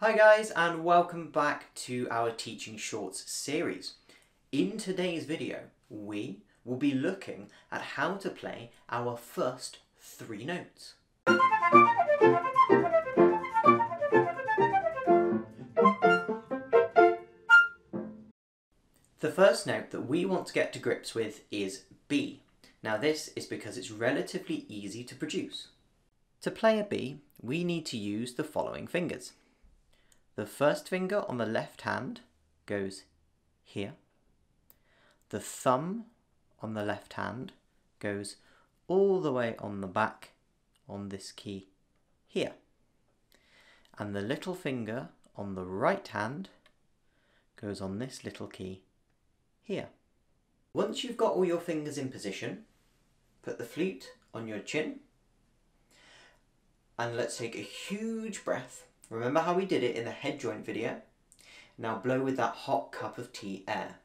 Hi guys and welcome back to our Teaching Shorts series. In today's video we will be looking at how to play our first three notes. The first note that we want to get to grips with is B. Now this is because it's relatively easy to produce. To play a B, we need to use the following fingers. The first finger on the left hand goes here. The thumb on the left hand goes all the way on the back on this key here. And the little finger on the right hand goes on this little key here. Once you've got all your fingers in position, put the flute on your chin and let's take a huge breath Remember how we did it in the head joint video? Now blow with that hot cup of tea air.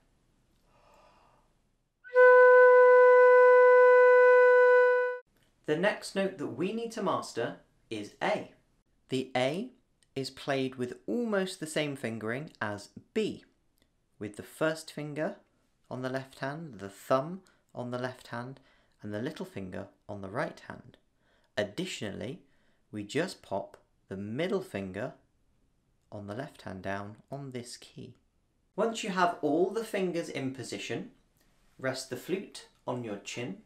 The next note that we need to master is A. The A is played with almost the same fingering as B, with the first finger on the left hand, the thumb on the left hand, and the little finger on the right hand. Additionally, we just pop the middle finger on the left hand down on this key. Once you have all the fingers in position, rest the flute on your chin,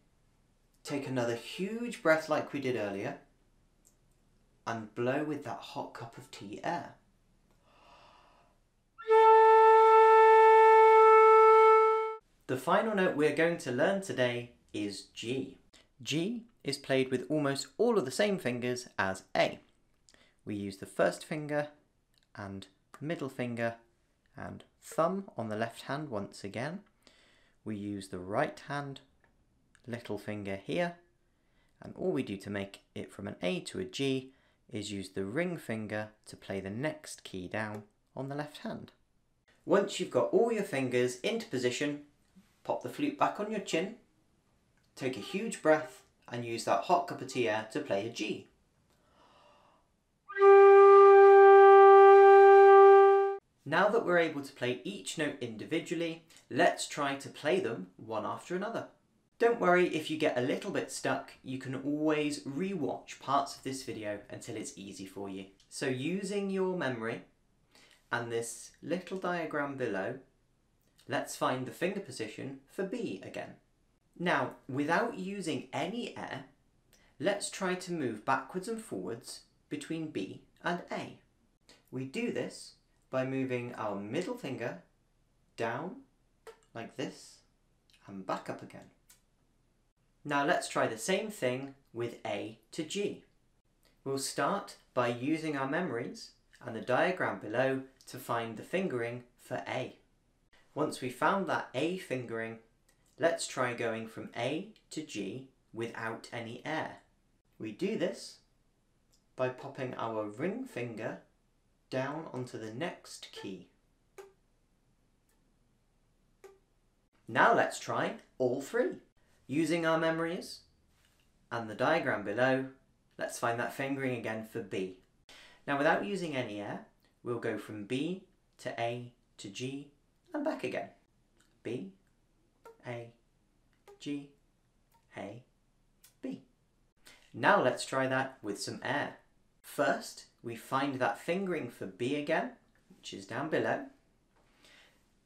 take another huge breath like we did earlier, and blow with that hot cup of tea air. The final note we're going to learn today is G. G is played with almost all of the same fingers as A we use the first finger and middle finger and thumb on the left hand once again. We use the right hand little finger here and all we do to make it from an A to a G is use the ring finger to play the next key down on the left hand. Once you've got all your fingers into position, pop the flute back on your chin, take a huge breath and use that hot cup of tea air to play a G. Now that we're able to play each note individually, let's try to play them one after another. Don't worry if you get a little bit stuck, you can always re-watch parts of this video until it's easy for you. So using your memory and this little diagram below, let's find the finger position for B again. Now, without using any air, let's try to move backwards and forwards between B and A. We do this by moving our middle finger down like this and back up again. Now let's try the same thing with A to G. We'll start by using our memories and the diagram below to find the fingering for A. Once we found that A fingering, let's try going from A to G without any air. We do this by popping our ring finger down onto the next key. Now let's try all three. Using our memories and the diagram below, let's find that fingering again for B. Now without using any air, we'll go from B to A to G and back again. B, A, G, A, B. Now let's try that with some air. First, we find that fingering for B again, which is down below.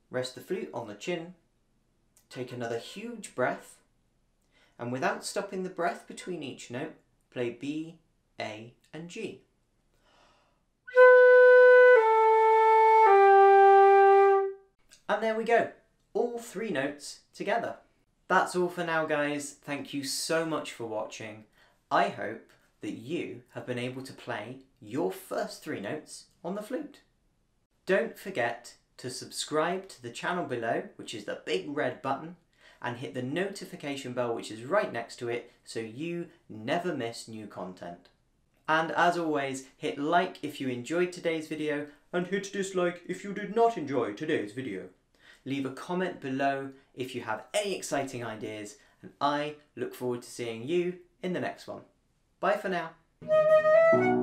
Rest the flute on the chin. Take another huge breath. And without stopping the breath between each note, play B, A and G. And there we go, all three notes together. That's all for now guys, thank you so much for watching. I hope that you have been able to play your first three notes on the flute. Don't forget to subscribe to the channel below, which is the big red button, and hit the notification bell which is right next to it so you never miss new content. And as always, hit like if you enjoyed today's video and hit dislike if you did not enjoy today's video. Leave a comment below if you have any exciting ideas and I look forward to seeing you in the next one. Bye for now.